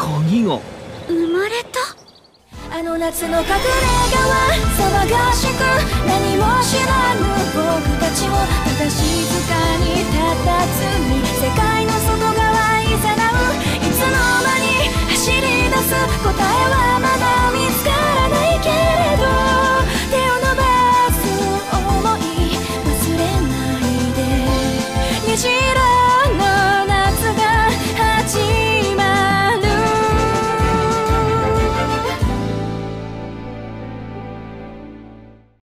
鍵が。生まれた？あの夏の隠れ家は騒がしく何も知らぬ僕たちもただ静かに佇み世界の外側いざなう。いつの間に走り出す答えはまだ見つからないけれど手を伸ばす想い忘れないで。虹色